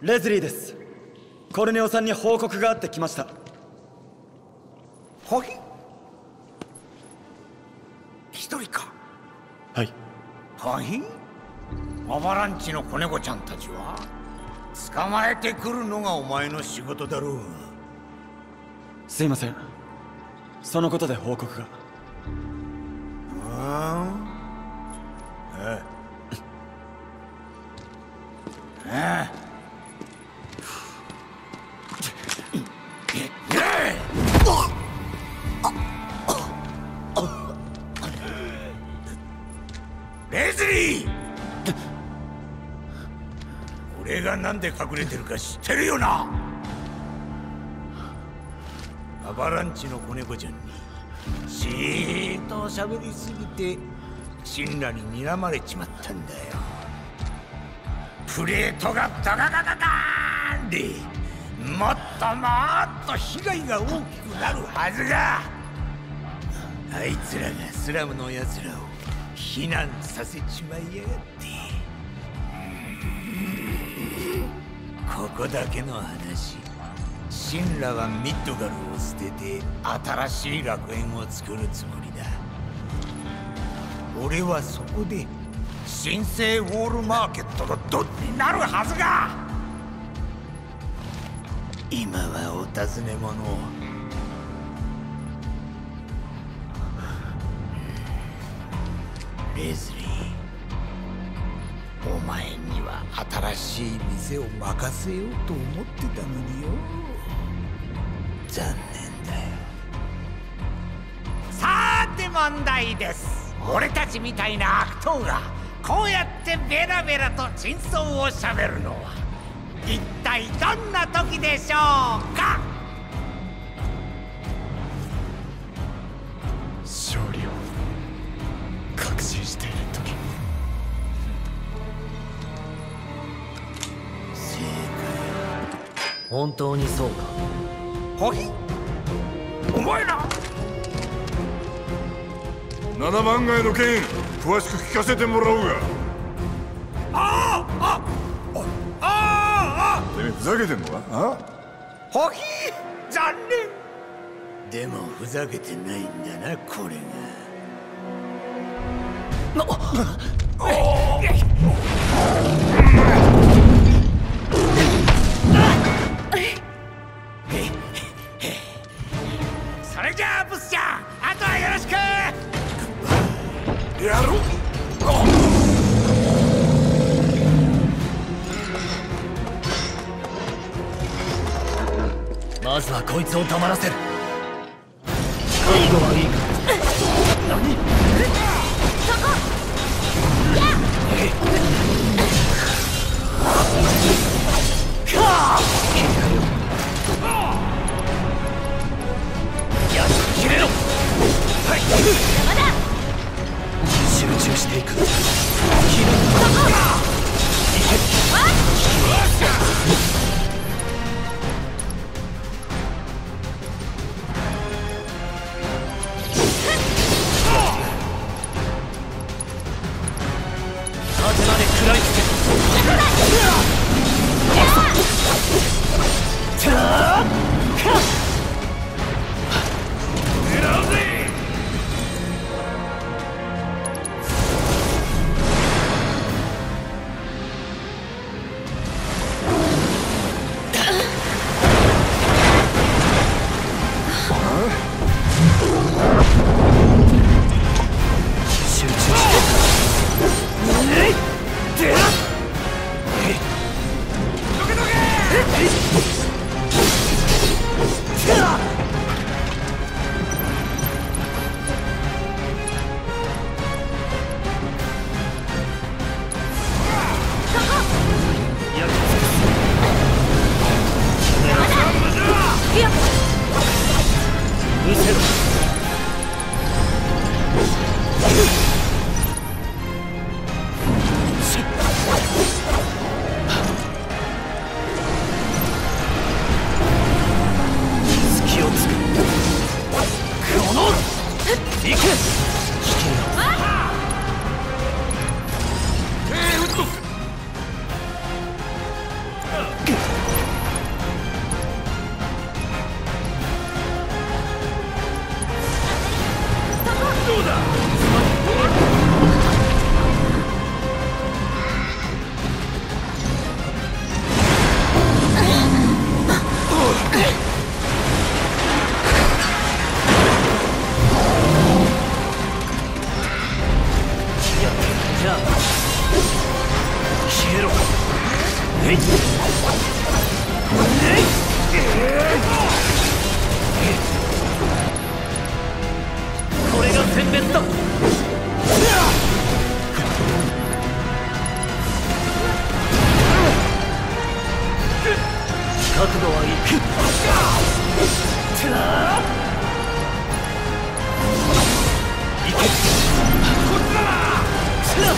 レズリーです。コルネオさんに報告があってきました。はい一人か。はい。はいアバランチの子猫ちゃんたちは？捕まえてくるのがお前の仕事だろう。すいません。そのことで報告がレズリー。俺がなんで隠れてるか知ってるよな？アバランチの子猫ちゃんにじーっと喋りすぎて神羅に睨まれちまったんだよ。プレートがダガガガガーンでもっともっと被害が大きくなるはずが。あいつらがスラムの奴らを避難させちまいやがって。ここだけの話。神羅はミッドガルを捨てて新しい楽園を作るつもりだ。俺はそこで神聖ウォールマーケットのドンになるはずが。今はお尋ね者をレズリーお前には新しい店を任せようと思ってたのによ。残念だよ。さて問題です。俺たちみたいな悪党がこうやってベラベラと真相をしゃべるのは一体どんな時でしょうか？本当にそうか？解はいお前ら！7番街の件詳しく聞かせてもらおうがあああああてめえふざけてんのか？あ？ほひ残念！でもふざけてないんだなこれがまずはこいつを黙らせる。うぜ覚悟はいく。いけこっちだ